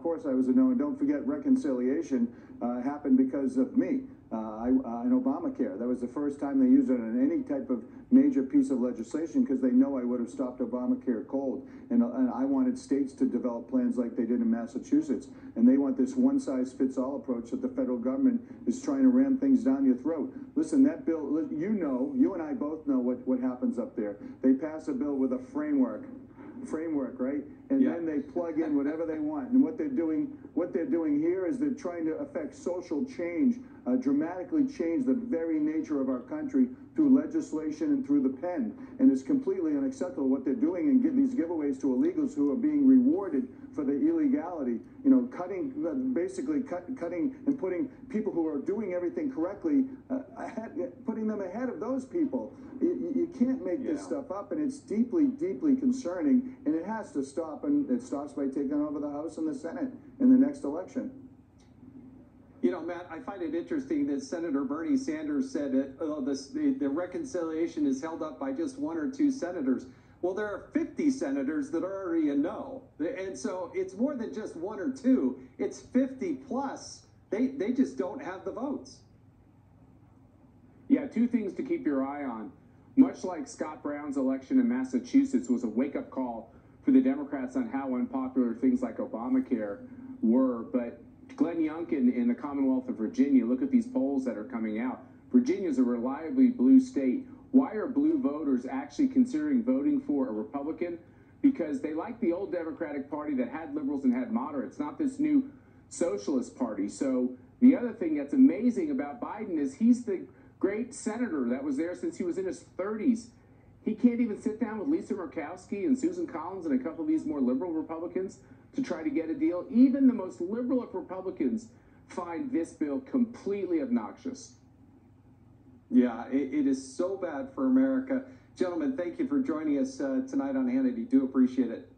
of course I was a no. And don't forget, reconciliation uh, happened because of me. Uh, I, uh, in Obamacare, that was the first time they used it on any type of major piece of legislation because they know I would have stopped Obamacare cold. And, uh, and I wanted states to develop plans like they did in Massachusetts. And they want this one size fits all approach that the federal government is trying to ram things down your throat. Listen, that bill, you know, you and I both know what, what happens up there. They pass a bill with a framework framework, right? And plug in whatever they want. And what they're doing, what they're doing here is they're trying to affect social change, uh, dramatically change the very nature of our country through legislation and through the pen. And it's completely unacceptable what they're doing and give these giveaways to illegals who are being rewarded for the illegality. You know, cutting, uh, basically cut, cutting and putting people who are doing everything correctly, uh, ahead, putting them ahead of those people. You can't make this stuff up, and it's deeply, deeply concerning, and it has to stop. And it stops by taking over the House and the Senate in the next election. You know, Matt, I find it interesting that Senator Bernie Sanders said that oh, this, the, the reconciliation is held up by just one or two senators. Well, there are 50 senators that are already a no. And so it's more than just one or two, it's 50 plus. They, they just don't have the votes. Yeah, two things to keep your eye on. Much like Scott Brown's election in Massachusetts was a wake up call for the Democrats on how unpopular things like Obamacare were, but Glenn Youngkin in the Commonwealth of Virginia, look at these polls that are coming out. Virginia is a reliably blue state. Why are blue voters actually considering voting for a Republican? Because they like the old Democratic Party that had liberals and had moderates, not this new socialist party. So the other thing that's amazing about Biden is he's the great senator that was there since he was in his 30s. He can't even sit down with Lisa Murkowski and Susan Collins and a couple of these more liberal Republicans to try to get a deal. Even the most liberal of Republicans find this bill completely obnoxious. Yeah, it, it is so bad for America. Gentlemen, thank you for joining us uh, tonight on Hannity. Do appreciate it.